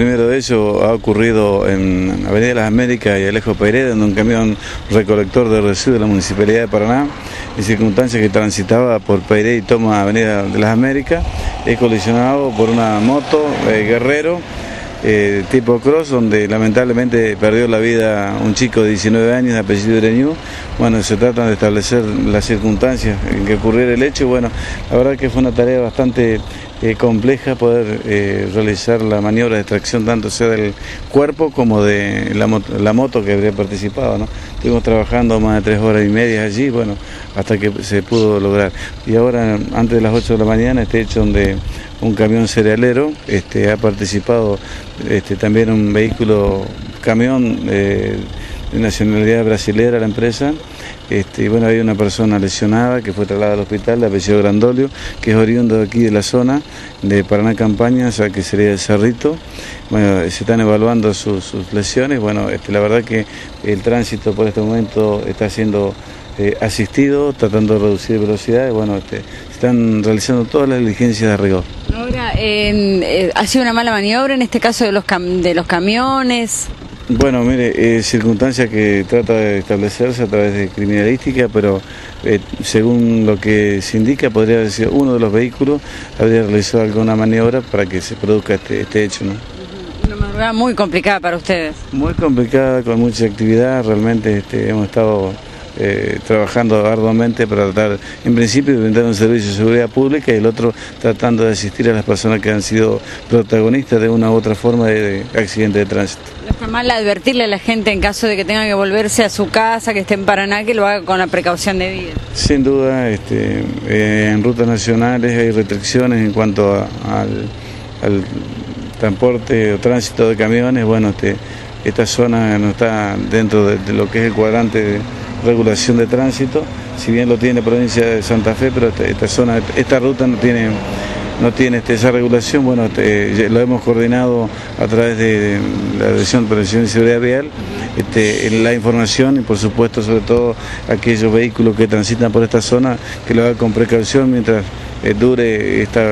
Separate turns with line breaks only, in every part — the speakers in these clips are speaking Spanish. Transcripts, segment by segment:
primero de ellos ha ocurrido en Avenida Las Américas y Alejo Pereira, donde un camión recolector de residuos de la Municipalidad de Paraná, en circunstancias que transitaba por Pereira y toma Avenida de Las Américas, es colisionado por una moto eh, Guerrero eh, tipo cross, donde lamentablemente perdió la vida un chico de 19 años de apellido Ireñú. Bueno, se trata de establecer las circunstancias en que ocurriera el hecho. Bueno, la verdad que fue una tarea bastante eh, compleja poder eh, realizar la maniobra de extracción tanto sea del cuerpo como de la, moto, que habría participado. ¿no? Estuvimos trabajando más de tres horas y media allí, bueno, hasta que se pudo lograr. Y ahora, antes de las 8 de la mañana, este hecho donde un camión cerealero este, ha participado este, también un vehículo camión eh, de nacionalidad brasilera la empresa este, bueno, hay una persona lesionada que fue trasladada al hospital, de apellido Grandolio, que es oriundo de aquí de la zona de Paraná Campaña, o sea que sería el Cerrito. Bueno, se están evaluando sus, lesiones. Bueno, este, la verdad que el tránsito por este momento está siendo eh, asistido, tratando de reducir velocidades. Bueno, este, se están realizando todas las diligencias de rigor.
Eh, ¿ha sido una mala maniobra en este caso de los, de los camiones?
Bueno, mire, es circunstancia que trata de establecerse a través de criminalística, pero eh, según lo que se indica, podría haber sido uno de los vehículos, habría realizado alguna maniobra para que se produzca este, este hecho. ¿no?
Una maniobra muy complicada para ustedes.
Muy complicada, con mucha actividad, realmente este, hemos estado eh, trabajando arduamente para tratar, en principio, de brindar un servicio de seguridad pública y el otro tratando de asistir a las personas que han sido protagonistas de una u otra forma de, accidente de tránsito.
¿No está mal advertirle a la gente en caso de que tenga que volverse a su casa, que esté en Paraná, que lo haga con la precaución debida?
Sin duda, este, eh, en rutas nacionales hay restricciones en cuanto al, transporte o tránsito de camiones. Bueno, este, esta zona no está dentro de, lo que es el cuadrante de regulación de tránsito, si bien lo tiene provincia de Santa Fe, pero esta, zona, esta ruta no tiene no tiene este, esa regulación, bueno, lo hemos coordinado a través de la Dirección de Prevención y Seguridad Vial, este, la información y por supuesto sobre todo aquellos vehículos que transitan por esta zona, que lo hagan con precaución mientras eh, dure esta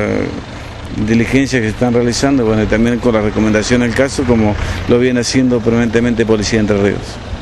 diligencias que se están realizando, bueno, y también con la recomendación del caso, como lo viene haciendo permanentemente Policía Entre Ríos.